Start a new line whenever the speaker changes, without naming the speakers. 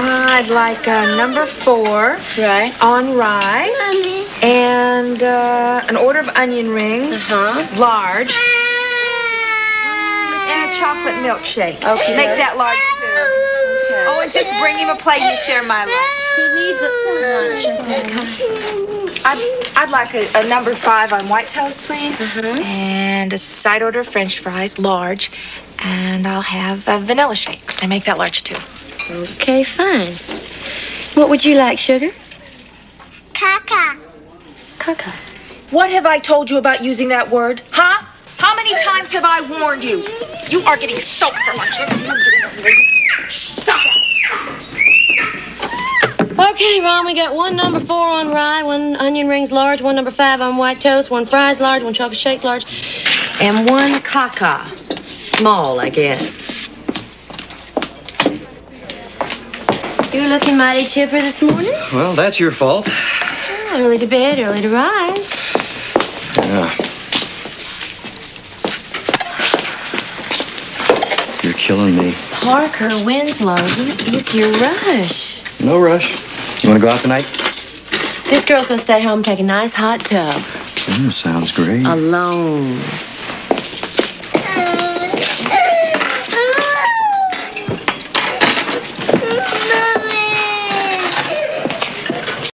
I'd like uh, number four
Right.
on rye
Mommy.
and uh, an order of onion rings,
Uh-huh.
large, and a chocolate milkshake.
Okay.
Make that large too. Oh, and just bring him a plate and share my lunch.
He needs a lunch.
I'd, I'd like a, a number five on white toast, please.
Uh-huh.
And a side order of French fries, large. And I'll have a vanilla shake. And make that large too.
Okay, fine. What would you like, sugar?
Caca.
Caca.
What have I told you about using that word? Huh? How many times have I warned you? You are getting soap for lunch. Stop.
Okay, Ron, we got one number four on rye, one onion rings large, one number five on white toast, one fries large, one chocolate shake large, and one caca. Small, I guess. You're looking mighty chipper this morning.
Well, that's your fault.
Early to bed, early to rise.
Yeah. You're killing me.
Parker Winslow, what is your rush?
No rush. You want to go out tonight?
This girl's gonna stay home, take a nice hot tub.
Mm, sounds great.
Alone.